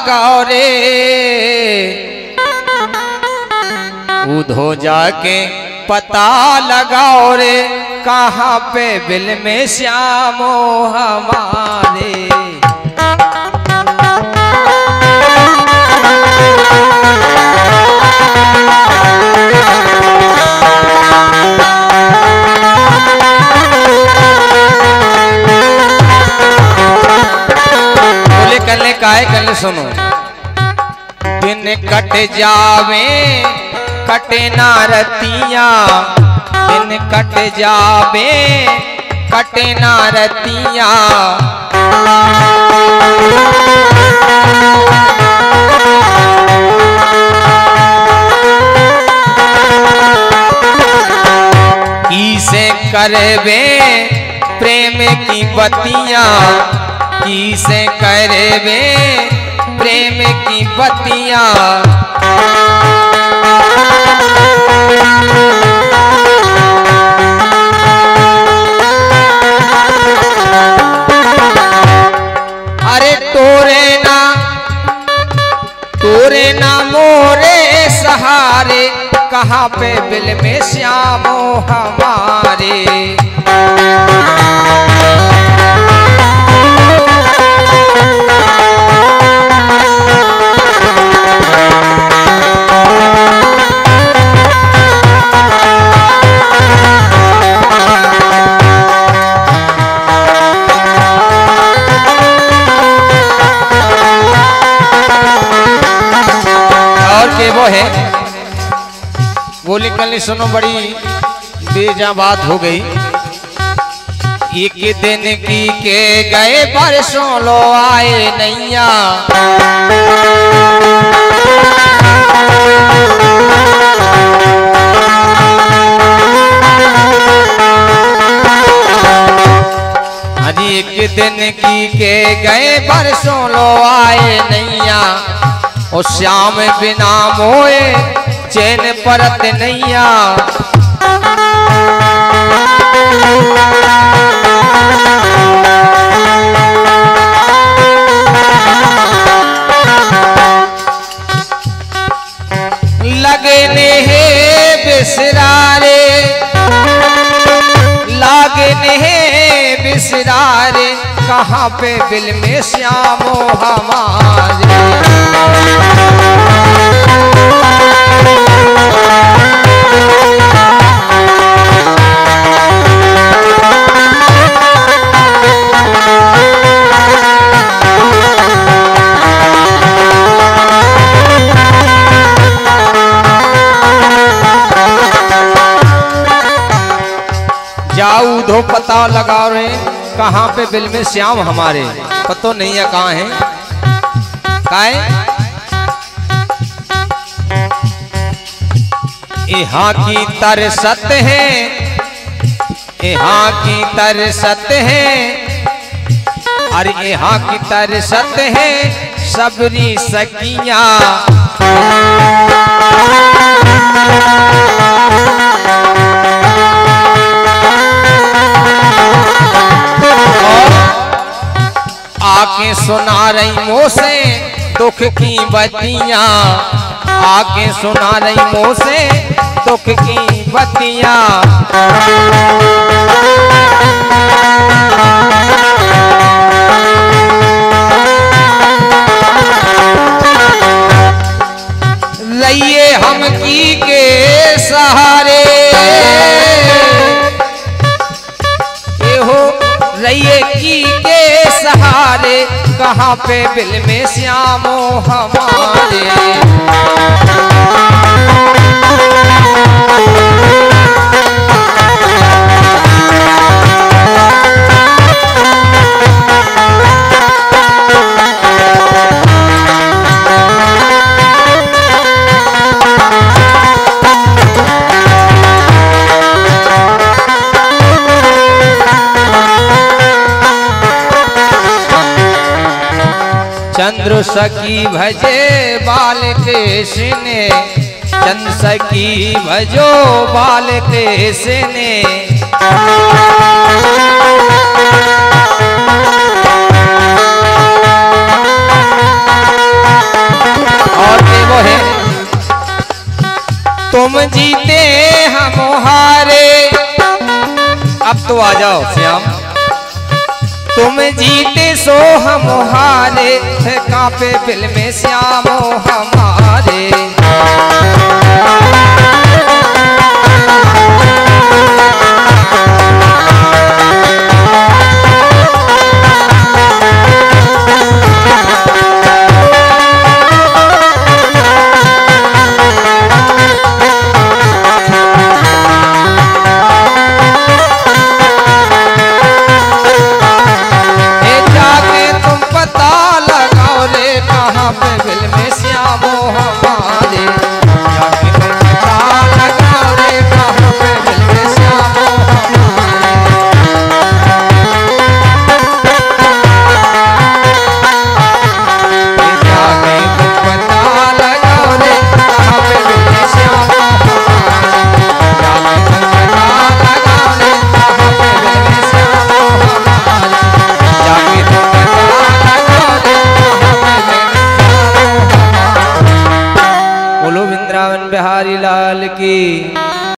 लगाओ रे उधो जाके पता लगाओ रे कहाँ पे बिल में श्यामो हमारे। कल कल सुनो। दिन कट जावे, कटे ना रतिया दिन कट जावे, कटे ना रतिया किसे करबे प्रेम की बतिया किसे करबे प्रेम की बतिया अरे तोरे ना तोरे ना मोरे सहारे, कहाँ पे बिल में श्यामो हमारे? है। बोली कल सुनो बड़ी बेजा बात हो गई। एक दिन की के गए परसों लो आए नैया। एक दिन की के गए परसों लो आए नैया। ओ श्याम बिना मोए चैन परत नैया। लगने हे बिसरारे लागने हे बिसरारे, कहाँ पे बिल में श्यामो हमारे जाऊ धो पता लगाओ रे। कहाँ पे बिल में श्याम हमारे? पतो नहीं है कहाँ है। काहे यहाँ की तरसत है। यहाँ की तरसत है। अरे यहाँ की तर सत्य है। सबरी सकिया दुख की बतिया आके सुना रही मुँह से दुख की बतिया रहिए हम की के सहारे। ये हो रहिए की के सहारे। कहाँ पे बिल में श्यामो हमारे? चंद्र सखी भजे बाल कृष्ण चंद्र सखी भजो बाल कृष्ण तुम जीते हम हारे। अब तो आ जाओ, श्याम। तुम जीते सो हम हारे कापे फ़िल्म में श्यामो हमारे। 对给